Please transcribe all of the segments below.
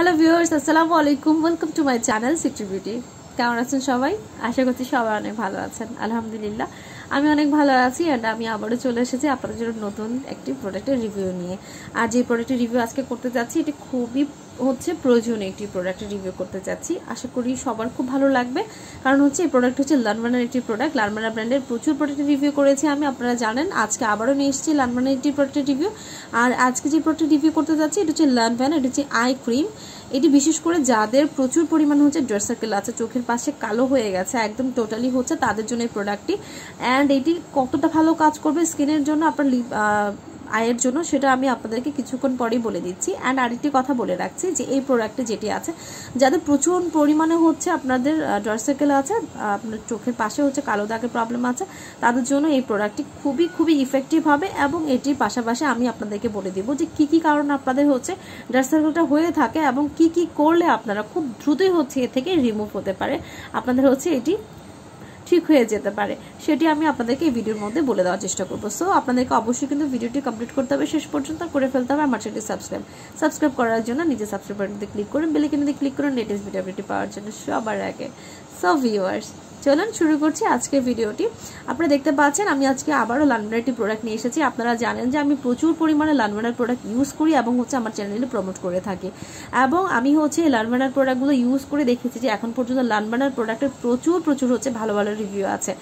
Hello viewers আসসালামু আলাইকুম welcome to my channel city beauty কেমন আছেন সবাই? আশা করছি সবাই অনেক ভালো আছেন। আলহামদুলিল্লাহ। আমি অনেক ভালো আছি অ্যান্ড আমি আবারও চলে এসেছি আপনাদের জন্য নতুন একটি প্রোডাক্টের রিভিউ নিয়ে। আর যে প্রোডাক্টের রিভিউ আজকে করতে যাচ্ছি, এটি খুবই হচ্ছে প্রয়োজনীয় একটি প্রোডাক্টের রিভিউ করতে চাচ্ছি আশা করি সবার খুব ভালো লাগবে। কারণ হচ্ছে, এই প্রোডাক্ট হচ্ছে লানমানার একটি প্রোডাক্ট লানমানা ব্র্যান্ডের প্রচুর প্রোডাক্টের রিভিউ করেছি আমি, আপনারা জানেন। আজকে আবারও নিয়ে এসেছি লানমানার একটি প্রোডাক্টের রিভিউ আর আজকে যে প্রোডাক্টের রিভিউ করতে যাচ্ছি, এটা হচ্ছে লানভ্যান এটা হচ্ছে আই ক্রিম এটি বিশেষ করে যাদের প্রচুর পরিমাণ হচ্ছে ড্রেস সার্কেল আছে, চোখের পাশে কালো হয়ে গেছে, একদম টোটালি হচ্ছে তাদের জন্য এই প্রোডাক্টটি অ্যান্ড এটি কতটা ভালো কাজ করবে? স্কিনের জন্য আপনার আয়ের জন্য সেটা আমি আপনাদেরকে কিছুক্ষণ পরেই বলে দিচ্ছি। অ্যান্ড আরেকটি কথা বলে রাখছি যে এই প্রোডাক্টে যেটি আছে, যাদের প্রচুর পরিমাণে হচ্ছে আপনাদের ড্রয়ার সার্কেল আছে, আপনার চোখের পাশে হচ্ছে কালো দাগের প্রবলেম আছে, তাদের জন্য এই প্রোডাক্টটি খুবই খুবই ইফেক্টিভ হবে এবং এটির পাশাপাশি আমি আপনাদেরকে বলে দিব যে কি কি কারণ আপনাদের হচ্ছে ড্রয়ার সার্কেলটা হয়ে থাকে এবং কি কি করলে আপনারা খুব দ্রুতই হচ্ছে এ থেকে রিমুভ হতে পারে। আপনাদের হচ্ছে এটি ঠিক হয়ে যেতে পারে। সেটি আমি আপনাদেরকে এই ভিডিওর মধ্যে বলে দেওয়ার চেষ্টা করব। সো আপনাদেরকে অবশ্যই কিন্তু ভিডিওটি কমপ্লিট করতে হবে। শেষ পর্যন্ত করে ফেলতে হবে। আমার চ্যানেলটি সাবস্ক্রাইব সাবস্ক্রাইব করার জন্য নিজে সাবস্ক্রাইব বাটনতে ক্লিক করুন। বেলিকেনে ক্লিক করুন। লেটেস্ট ভিডিও আপডেটটি পাওয়ার জন্য সবার আগে। সো ভিউয়ার্স চলুন শুরু করছি আজকের ভিডিওটি। আপনারা দেখতে পাচ্ছেন, আমি আজকে আবারও লানমানের একটি প্রোডাক্ট নিয়ে এসেছি। আপনারা জানেন যে আমি প্রচুর পরিমাণে লানমানের প্রোডাক্ট ইউজ করি এবং হচ্ছে আমার চ্যানেলে প্রমোট করে থাকি। এবং আমি হচ্ছে লানমানের প্রোডাক্টগুলো ইউজ করে দেখেছি যে এখন পর্যন্ত লানমানের প্রোডাক্টের প্রচুর প্রচুর হচ্ছে ভালো ভালো রিভিউ আছে।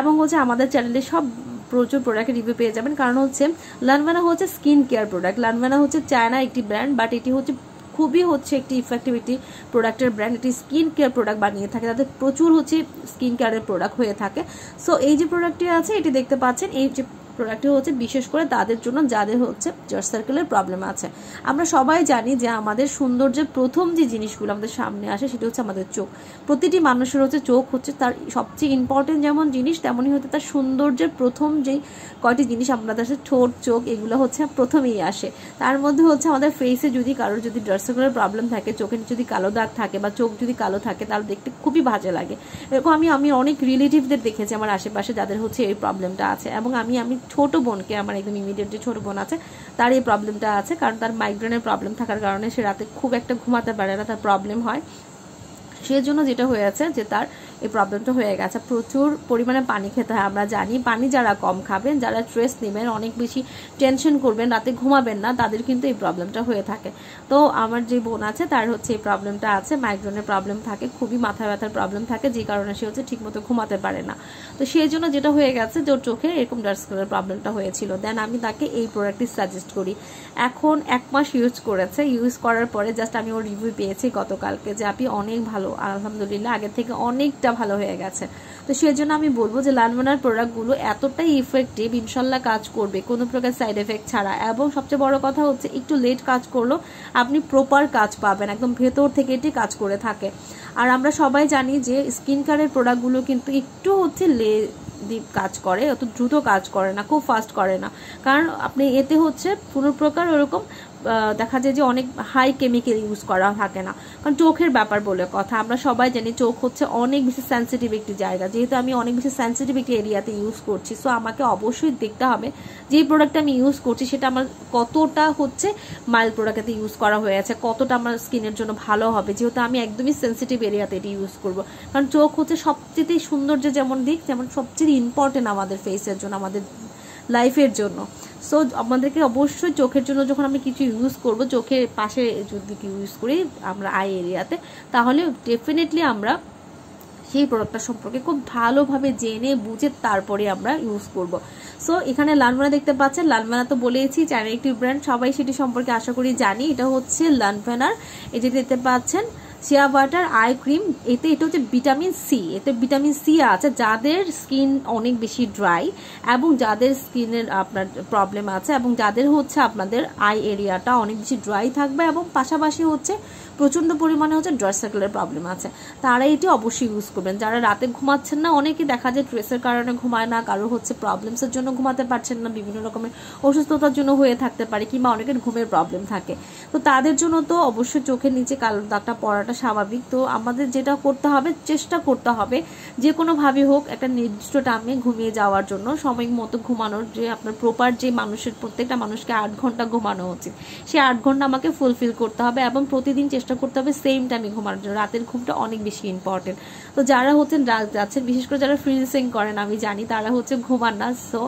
এবং হচ্ছে আমাদের চ্যানেলে সব প্রচুর প্রোডাক্টের রিভিউ পেয়ে যাবেন। কারণ হচ্ছে লানমানা হচ্ছে স্কিন কেয়ার প্রোডাক্ট লানমানা হচ্ছে চায়না একটি ব্র্যান্ড বাট এটি হচ্ছে খুবই হচ্ছে একটি ইফেক্টিভিটি প্রোডাক্টের ব্র্যান্ড একটি স্কিন কেয়ার প্রোডাক্ট বানিয়ে থাকে। তাদের প্রচুর হচ্ছে স্কিন কেয়ারের প্রোডাক্ট হয়ে থাকে। সো এই যে প্রোডাক্টটি আছে, এটি দেখতে পাচ্ছেন, এই যে প্রোডাক্টটি হচ্ছে বিশেষ করে তাদের জন্য যাদের হচ্ছে জার্স সার্কেলের প্রবলেম আছে। আমরা সবাই জানি যে আমাদের সৌন্দর্যের প্রথম যে জিনিসগুলো আমাদের সামনে আসে সেটি হচ্ছে আমাদের চোখ। প্রতিটি মানুষের হচ্ছে চোখ হচ্ছে তার সবচেয়ে ইম্পর্টেন্ট যেমন জিনিস, তেমনই হচ্ছে তার সৌন্দর্যের প্রথম যেই কয়টি জিনিস আমাদের কাছে ঠোঁট, চোখ, এগুলো হচ্ছে প্রথমেই আসে। তার মধ্যে হচ্ছে আমাদের ফেসে যদি কারোর যদি ডার্ক সার্কেলের প্রবলেম থাকে চোখে যদি কালো দাগ থাকে বা চোখ যদি কালো থাকে তাহলে দেখতে খুবই বাজে লাগে। এরকম আমি আমি অনেক রিলেটিভদের দেখেছি আমার আশেপাশে যাদের হচ্ছে এই প্রবলেমটা আছে। এবং আমি আমি ছোট বোনকে আমার একদম ইমিডিয়েট যে ছোট বোন আছে, তার এই প্রবলেমটা আছে, কারণ তার মাইগ্রেনের প্রবলেম থাকার কারণে সে রাতে খুব একটা ঘুমাতে পারে না, তার প্রবলেম হয়। সেজন্য যেটা হয়েছে যে তার এই প্রবলেমটা হয়ে গেছে। প্রচুর পরিমাণে পানি খেতে হয়, আমরা জানি। পানি যারা কম খাবেন, যারা স্ট্রেস নেবেন, অনেক বেশি টেনশন করবেন, রাতে ঘুমাবেন না, তাদের কিন্তু এই প্রবলেমটা হয়ে থাকে। তো আমার যে বোন আছে, তার হচ্ছে এই প্রবলেমটা আছে। মাইগ্রেনের প্রবলেম থাকে, খুবই মাথা ব্যথার প্রবলেম থাকে, যে কারণে সে হচ্ছে ঠিকমতো ঘুমাতে পারে না। তো সেই জন্য যেটা হয়ে গেছে, যে ওর চোখে এরকম ডার্ক স্কিনের প্রবলেমটা হয়েছিল। দেন আমি তাকে এই প্রোডাক্টটি সাজেস্ট করি। এখন এক মাস ইউজ করেছে। ইউজ করার পরে জাস্ট আমি ওর রিভিউ পেয়েছি গতকালকে, যে আপনি অনেক ভালো, আলহামদুলিল্লাহ। আগের থেকে অনেকটা ভালো হয়ে গেছে। তো সেই জন্য আমি বলব যে লালমানার প্রোডাক্টগুলো এতটাই ইফেক্টিভ ইনশাল্লাহ কাজ করবে, কোনো প্রকার সাইড এফেক্ট ছাড়া। এবং সবচেয়ে বড় কথা হচ্ছে, একটু লেট কাজ করলেও আপনি প্রপার কাজ পাবেন, একদম ভেতর থেকে এটি কাজ করে থাকে। আর আমরা সবাই জানি যে স্কিন কেয়ারের প্রোডাক্টগুলো কিন্তু একটু হচ্ছে লে দ্বীপ কাজ করে, অত দ্রুত কাজ করে না, খুব ফাস্ট করে না। কারণ আপনি এতে হচ্ছে কোনো প্রকার ওরকম দেখা যায় যে অনেক হাই কেমিক্যাল ইউজ করা থাকে না। কারণ চোখের ব্যাপার বলে কথা। আমরা সবাই জানি চোখ হচ্ছে অনেক বেশি সেন্সিটিভ একটি জায়গা। যেহেতু আমি অনেক বেশি সেন্সিটিভ একটি এরিয়াতে ইউজ করছি সো আমাকে অবশ্যই দেখতে হবে যে প্রোডাক্টটা আমি ইউজ করছি, সেটা আমার কতটা হচ্ছে মাইল প্রোডাক্টে ইউজ করা হয়েছে কতটা আমার স্কিনের জন্য ভালো হবে। যেহেতু আমি একদমই সেন্সিটিভ এরিয়াতে এটি ইউজ করব। কারণ চোখ হচ্ছে সবচেয়ে সৌন্দর্য যেমন দিক, যেমন সবচেয়ে ইম্পর্টেন্ট আমাদের ফেসের জন্য, আমাদের লাইফের জন্য। সো আমাদেরকে অবশ্যই চোখের জন্য যখন আমি কিছু ইউজ করব, চোখের পাশে যদি ইউজ করি আমরা আই এরিয়াতে তাহলে ডেফিনেটলি আমরা সেই প্রোডাক্টটা সম্পর্কে খুব ভালোভাবে জেনে বুঝে তারপরে আমরা ইউজ করব। সো এখানে লালমানা দেখতে পাচ্ছেন। লালমানা তো বলেইছি চায়না একটি ব্র্যান্ড সবাই সেটি সম্পর্কে আশা করি জানি। এটা হচ্ছে লানভেনার যে দেখতে পাচ্ছেন শিয়া বাটার, আই ক্রিম, এতে এটা হচ্ছে ভিটামিন সি। এতে ভিটামিন সি আছে, যাদের স্কিন অনেক বেশি ড্রাই এবং যাদের স্কিনের আপনার প্রবলেম আছে এবং যাদের হচ্ছে আপনাদের আই এরিয়াটা অনেক বেশি ড্রাই থাকবে এবং পাশাপাশি হচ্ছে প্রচণ্ড পরিমাণে হচ্ছে ড্রাই সার্কেলের প্রবলেম আছে। তারা এটি অবশ্যই ইউজ করবেন। যারা রাতে ঘুমাচ্ছেন না, অনেকে দেখা যায় স্ট্রেসের কারণে ঘুমায় না, কারও হচ্ছে প্রবলেমসের জন্য ঘুমাতে পারছেন না, বিভিন্ন রকমের অসুস্থতার জন্য হয়ে থাকতে পারে কিংবা অনেকের ঘুমের প্রবলেম থাকে। তো তাদের জন্য তো অবশ্যই চোখের নিচে কালো দাগটা পড়াটা স্বাভাবিক। তো আমাদের যেটা করতে হবে, চেষ্টা করতে হবে, যে কোনোভাবে হোক একটা নির্দিষ্ট টাইমে ঘুমিয়ে যাওয়ার জন্য। সময় মতো ঘুমানোর যে আপনার প্রপার যে মানুষের, প্রত্যেকটা মানুষকে আট ঘণ্টা ঘুমানো উচিত। সে আট ঘণ্টা আমাকে ফুলফিল করতে হবে এবং প্রতিদিন চেষ্টা করতে হবে সেম টাইমে ঘুমানোর জন্য। রাতের ঘুমটা অনেক বেশি ইম্পর্টেন্ট তো যারা হচ্ছেন যাচ্ছেন, বিশেষ করে যারা ফ্রিলেন্সিং করেন, আমি জানি তারা হচ্ছে ঘুমান না। সো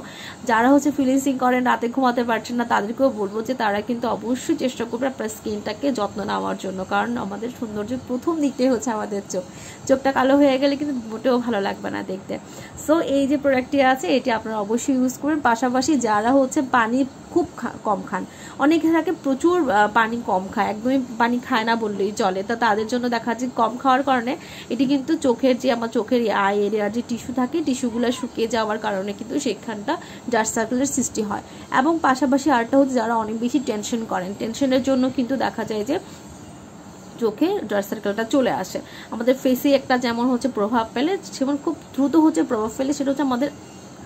যারা হচ্ছে ফ্রিলেন্সিং করেন, রাতে ঘুমাতে পারছেন না, তাদেরকেও বলব যে তারা কিন্তু অবশ্যই চেষ্টা করবে আপনার স্কিনটাকে যত্ন নেওয়ার জন্য। কারণ আমাদের সৌন্দর্য প্রথম দিকটাই হচ্ছে আমাদের চোখ। চোখটা কালো হয়ে গেলে কিন্তু মোটেও ভালো লাগবে না দেখতে। সো এই যে প্রোডাক্টটি আছে, এটি আপনারা অবশ্যই ইউজ করবেন। পাশাপাশি যারা হচ্ছে পানি খুব কম খান, অনেকে থাকে প্রচুর পানি কম খায়, একদমই পানি খায় না বললেই চলে। তা তাদের জন্য দেখা যাচ্ছে কম খাওয়ার কারণে এটি কিন্তু চোখের যে আমার চোখের আই এরিয়ার যে টিস্যু থাকে টিস্যুগুলো শুকিয়ে যাওয়ার কারণে কিন্তু সেখানটা ডার্ক সার্কেলের সৃষ্টি হয়। এবং পাশাপাশি আরটা হচ্ছে যারা অনেক বেশি টেনশন করেন। টেনশনের জন্য কিন্তু দেখা যায় যে চোখে ডার্ক সার্কেলটা চলে আসে। আমাদের ফেসে একটা যেমন হচ্ছে প্রভাব ফেলে, সেমন খুব দ্রুত হচ্ছে প্রভাব ফেলে, সেটা হচ্ছে আমাদের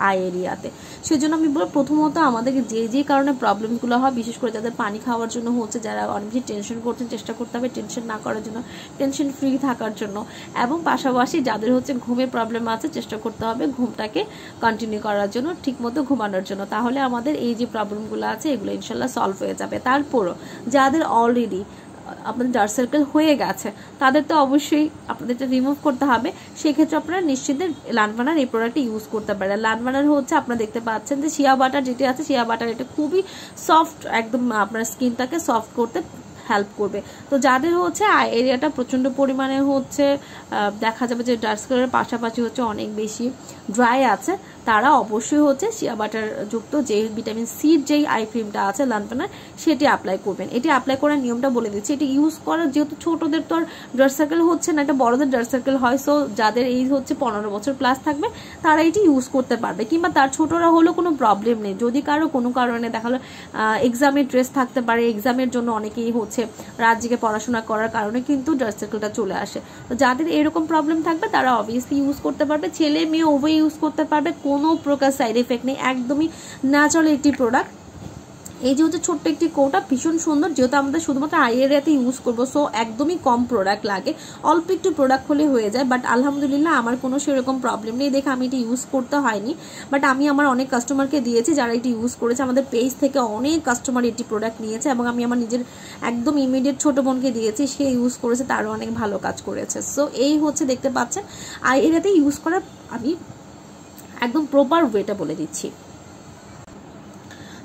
আই এরিয়াতে সেজন্য আমি বলব প্রথমত আমাদেরকে যে যে কারণে প্রবলেমগুলো হয়, বিশেষ করে যাদের পানি খাওয়ার জন্য হচ্ছে, যারা অনেক বেশি টেনশন করছেন, চেষ্টা করতে হবে টেনশন না করার জন্য টেনশন ফ্রি থাকার জন্য। এবং পাশাপাশি যাদের হচ্ছে ঘুমের প্রবলেম আছে, চেষ্টা করতে হবে ঘুমটাকে কন্টিনিউ করার জন্য, ঠিকমতো ঘুমানোর জন্য। তাহলে আমাদের এই যে প্রবলেমগুলো আছে, এগুলো ইনশাল্লাহ সলভ হয়ে যাবে। তারপরও যাদের অলরেডি আপনাদের ডার্ক সার্কেল হয়ে গেছে, তাদের তো অবশ্যই আপনাদের এটা রিমুভ করতে হবে। সেক্ষেত্রে আপনারা নিশ্চিন্তে লানবানার এই প্রোডাক্টটি ইউজ করতে পারেন। লানবানার হচ্ছে, আপনারা দেখতে পাচ্ছেন যে শিয়া বাটার যেটি আছে শিয়া বাটার এটা খুবই সফট একদম আপনার স্কিনটাকে সফট করতে হেল্প করবে। তো যাদের হচ্ছে এরিয়াটা প্রচণ্ড পরিমাণে হচ্ছে দেখা যাবে যে ডার্ক স্কিনের পাশাপাশি হচ্ছে অনেক বেশি ড্রাই আছে। তারা অবশ্যই হচ্ছে শিয়া বাটার যুক্ত যে ভিটামিন সির যেই আই ক্রিমটা আছে লানপানার সেটি অ্যাপ্লাই করবেন। এটি অ্যাপ্লাই করার নিয়মটা বলে দিচ্ছি। এটি ইউজ করার যেহেতু ছোটদের তো আর ডার্ক সার্কেল হচ্ছে না, একটা বড়দের ডার্ক সার্কেল হয় সো যাদের এই হচ্ছে পনেরো বছর প্লাস থাকবে, তারা এটি ইউজ করতে পারবে। কিংবা তার ছোটরা হলেও কোনো প্রবলেম নেই। যদি কারও কোনো কারণে দেখাল এক্সামের ড্রেস থাকতে পারে এক্সামের জন্য অনেকেই হচ্ছে জেগে পড়াশোনা করার কারণে কিন্তু ডার্ক সার্কেলটা চলে আসে। তো যাদের এরকম প্রবলেম থাকবে, তারা অবভিয়াসলি ইউজ করতে পারবে। ছেলে, মেয়ে উভয় ইউজ করতে পারবে। কোনো প্রকার সাইড এফেক্ট নেই, একদমই ন্যাচারাল একটি প্রোডাক্ট এই যে হচ্ছে ছোট্ট একটি কোটা, ভীষণ সুন্দর, যেহেতু আমাদের শুধুমাত্র আই এরিয়াতে ইউজ করব সো একদমই কম প্রোডাক্ট লাগে। অল্প একটু প্রোডাক্ট হলে হয়ে যায় বাট আলহামদুলিল্লাহ আমার কোনো সেরকম প্রবলেম নেই। দেখে আমি এটি ইউজ করতে হয়নি বাট আমি আমার অনেক কাস্টমারকে দিয়েছি, যারা এটি ইউজ করেছে। আমাদের পেজ থেকে অনেক কাস্টমার এটি প্রোডাক্ট নিয়েছে, এবং আমি আমার নিজের একদম ইমিডিয়েট ছোট বোনকে দিয়েছি, সে ইউজ করেছে, তারও অনেক ভালো কাজ করেছে। সো এই হচ্ছে দেখতে পাচ্ছেন আই এরিয়াতে ইউজ করার আমি একদম প্রপার ওয়েটা বলে দিচ্ছি।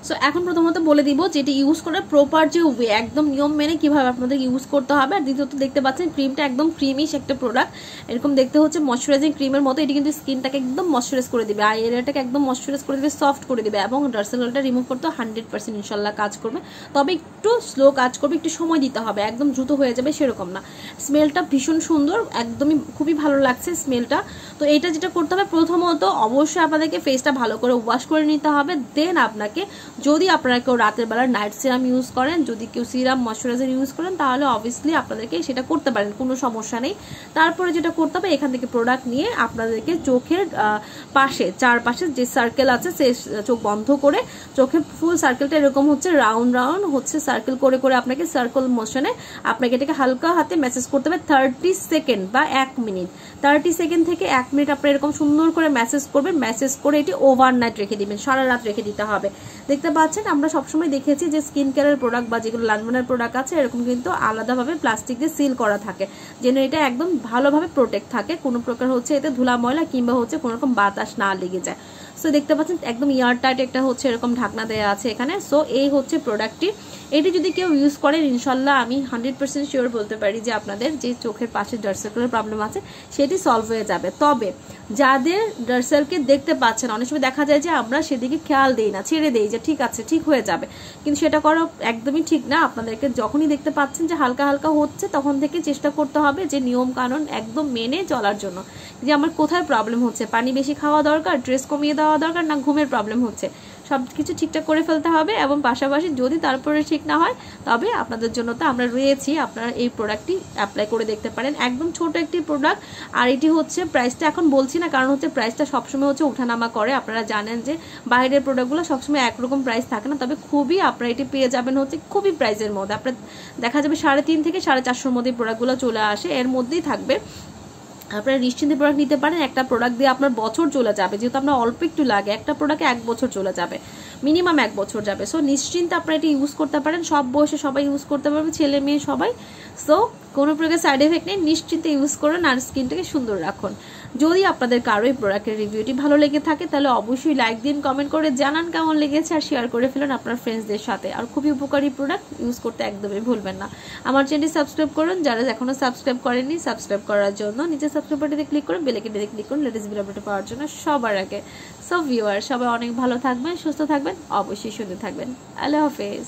সো এখন প্রথমত বলে দিব যেটি ইউজ করে প্রপার যে ওয়ে একদম নিয়ম মেনে কীভাবে আপনাদের ইউজ করতে হবে। আর দ্বিতীয়ত দেখতে পাচ্ছেন ক্রিমটা একদম ক্রিমিশ একটা প্রোডাক্ট এরকম দেখতে হচ্ছে ময়শ্চারাইজিং ক্রিমের মতো, এটি কিন্তু স্কিনটাকে একদম ময়শ্চারাইজ করে দিবে। আই এরিয়াটাকে একদম ময়শ্চারাইজ করে দিবে সফট করে দিবে এবং ডার্সেলটা রিমুভ করতে হান্ড্রেড পার্সেন্ট ইনশাল্লাহ কাজ করবে। তবে একটু স্লো কাজ করবে, একটু সময় দিতে হবে, একদম দ্রুত হয়ে যাবে সেরকম না। স্মেলটা ভীষণ সুন্দর, একদমই খুবই ভালো লাগছে স্মেলটা তো এটা যেটা করতে হবে, প্রথমত অবশ্যই আপনাদেরকে ফেসটা ভালো করে ওয়াশ করে নিতে হবে। দেন আপনাকে যদি আপনারা কেউ রাতের বেলা নাইট সিরাম ইউজ করেন, যদি কেউ সিরাম ময়শ্চারাইজার ইউজ করেন, তাহলে অবভিয়াসলি আপনাদেরকে সেটা করতে পারেন, কোনো সমস্যা নেই। তারপরে যেটা করতে হবে, এখান থেকে প্রোডাক্ট নিয়ে আপনাদেরকে চোখের পাশে, চারপাশে যে সার্কেল আছে, সে, চোখ বন্ধ করে চোখের ফুল সার্কেলটা এরকম হচ্ছে রাউন্ড রাউন্ড হচ্ছে সার্কেল করে করে আপনাকে সার্কেল মোশনে আপনাকে এটাকে হালকা হাতে মেসেজ করতে হবে থার্টি সেকেন্ড বা এক মিনিট থার্টি সেকেন্ড থেকে এক মিনিট আপনি এরকম সুন্দর করে মেসেজ করবেন মেসেজ করে এটি ওভারনাইট রেখে দিবেন, সারা রাত রেখে দিতে হবে। দেখতে পাচ্ছেন, আমরা সবসময় দেখেছি যে স্কিন কেয়ারের প্রোডাক্ট বা যেগুলো লালমানের প্রোডাক্ট আছে, এরকম কিন্তু আলাদাভাবে প্লাস্টিক দিয়ে সিল করা থাকে। যেন এটা একদম ভালোভাবে প্রোটেক্ট থাকে। কোনো প্রকার হচ্ছে এতে ধুলা ময়লা কিংবা হচ্ছে কোনোরকম বাতাস না লেগে যায়। সো দেখতে পাচ্ছেন, একদম ইয়ার টাইট একটা হচ্ছে এরকম ঢাকনা দেওয়া আছে এখানে। সো এই হচ্ছে প্রোডাক্টটি এটি যদি কেউ ইউজ করেন, ইনশাল্লাহ আমি হান্ড্রেড পার্সেন্ট শিওর বলতে পারি যে আপনাদের যে চোখের পাশে ডার্ক সার্কেলের প্রবলেম আছে, সেটি সলভ হয়ে যাবে। তবে, যাদের ডার্ক সার্কেল দেখতে পাচ্ছেন, অনেক সময় দেখা যায় যে আমরা সেদিকে খেয়াল দিই না, ছেড়ে দিই যে ঠিক আছে, ঠিক হয়ে যাবে। কিন্তু সেটা করা একদমই ঠিক না। আপনাদেরকে যখনই দেখতে পাচ্ছেন যে হালকা হালকা হচ্ছে, তখন থেকে চেষ্টা করতে হবে যে নিয়ম কানুন একদম মেনে চলার জন্য। যে আমার কোথায় প্রবলেম হচ্ছে? পানি বেশি খাওয়া দরকার ড্রেস কমিয়ে দরকার না ঘুমের প্রবলেম হচ্ছে। সব কিছু ঠিকঠাক করে ফেলতে হবে এবং পাশাপাশি যদি তারপরে ঠিক না হয়, তবে আপনাদের জন্য তো আমরা রয়েছি। আপনারা এই প্রোডাক্টটি অ্যাপ্লাই করে দেখতে পারেন। একদম ছোট একটি প্রোডাক্ট আর এটি হচ্ছে প্রাইসটা এখন বলছি না, কারণ হচ্ছে প্রাইসটা সবসময় হচ্ছে ওঠানামা করে। আপনারা জানেন যে বাইরের প্রোডাক্টগুলো সবসময় একরকম প্রাইস থাকে না, তবে খুবই আপনারা এটি পেয়ে যাবেন হচ্ছে খুবই প্রাইসের মধ্যে। আপনার দেখা যাবে সাড়ে তিন থেকে সাড়ে চারশোর মধ্যে প্রোডাক্টগুলো চলে আসে। এর মধ্যেই থাকবে। আপনারা নিশ্চিন্তে প্রোডাক্ট নিতে পারেন। একটা প্রোডাক্ট দিয়ে আপনার বছর চলে যাবে। যেহেতু আপনার অল্প একটু লাগে, একটা প্রোডাক্টে এক বছর চলে যাবে। মিনিমাম এক বছর যাবে। সো নিশ্চিন্তে আপনারা এটি ইউজ করতে পারেন। সব বয়সে সবাই ইউজ করতে পারবে, ছেলে মেয়ে সবাই। সো কোনো প্রকার সাইড এফেক্ট নেই। নিশ্চিন্তে ইউজ করুন আর স্কিনটাকে সুন্দর রাখুন। যদি আপনাদের কারও এই প্রোডাক্টের রিভিউটি ভালো লেগে থাকে, তাহলে অবশ্যই লাইক দিন কমেন্ট করে জানান কেমন লেগেছে আর শেয়ার করে ফেলুন আপনার ফ্রেন্ডসদের সাথে। আর খুবই উপকারী প্রোডাক্ট ইউজ করতে একদমই ভুলবেন না। আমার চ্যানেলটি সাবস্ক্রাইব করুন। যারা এখনও সাবস্ক্রাইব করেনি সাবস্ক্রাইব করার জন্য নিচে সাবস্ক্রাইব বাটনে ক্লিক করুন বেলেকেটিতে ক্লিক করুন লেটেস্ট ভিডিও আপডেট পাওয়ার জন্য সবার আগে। সব ভিউয়ার সবাই অনেক ভালো থাকবেন, সুস্থ থাকবেন, অবশ্যই সুন্দর থাকবেন। আল্লাহ হাফেজ।